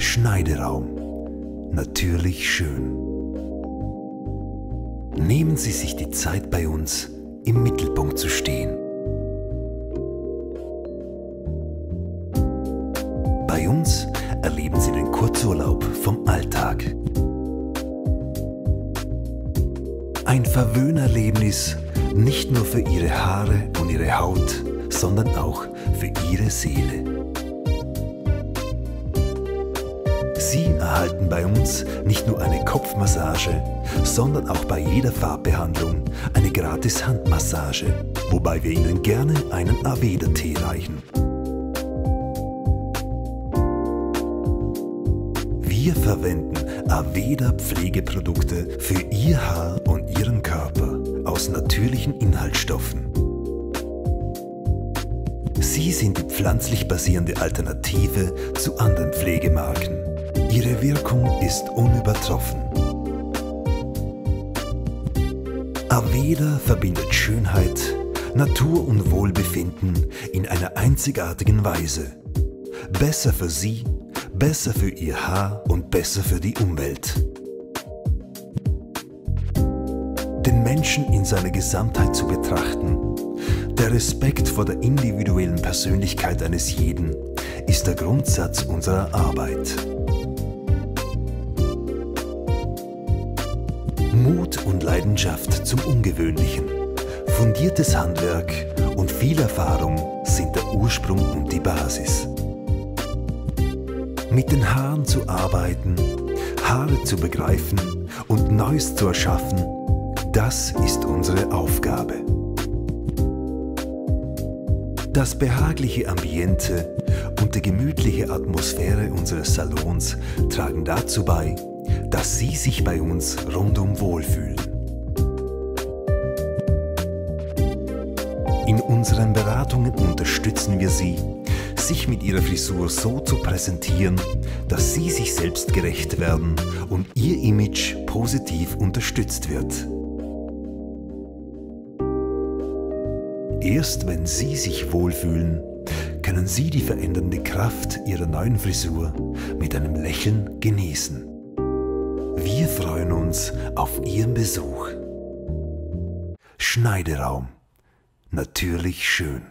Schneideraum. Natürlich schön. Nehmen Sie sich die Zeit bei uns, im Mittelpunkt zu stehen. Bei uns erleben Sie den Kurzurlaub vom Alltag. Ein Verwöhnerlebnis nicht nur für Ihre Haare und Ihre Haut, sondern auch für Ihre Seele. Sie erhalten bei uns nicht nur eine Kopfmassage, sondern auch bei jeder Farbbehandlung eine gratis Handmassage, wobei wir Ihnen gerne einen Aveda-Tee reichen. Wir verwenden Aveda Pflegeprodukte für Ihr Haar und Ihren Körper aus natürlichen Inhaltsstoffen. Sie sind die pflanzlich basierende Alternative zu anderen Pflegemarken. Ihre Wirkung ist unübertroffen. Aveda verbindet Schönheit, Natur und Wohlbefinden in einer einzigartigen Weise. Besser für Sie, besser für Ihr Haar und besser für die Umwelt. Den Menschen in seiner Gesamtheit zu betrachten, der Respekt vor der individuellen Persönlichkeit eines jeden ist der Grundsatz unserer Arbeit. Mut und Leidenschaft zum Ungewöhnlichen, fundiertes Handwerk und viel Erfahrung sind der Ursprung und die Basis. Mit den Haaren zu arbeiten, Haare zu begreifen und Neues zu erschaffen, das ist unsere Aufgabe. Das behagliche Ambiente und die gemütliche Atmosphäre unseres Salons tragen dazu bei, dass Sie sich bei uns rundum wohlfühlen. In unseren Beratungen unterstützen wir Sie, sich mit Ihrer Frisur so zu präsentieren, dass Sie sich selbst gerecht werden und Ihr Image positiv unterstützt wird. Erst wenn Sie sich wohlfühlen, können Sie die verändernde Kraft Ihrer neuen Frisur mit einem Lächeln genießen. Wir freuen uns auf Ihren Besuch. Schneideraum. Natürlich schön.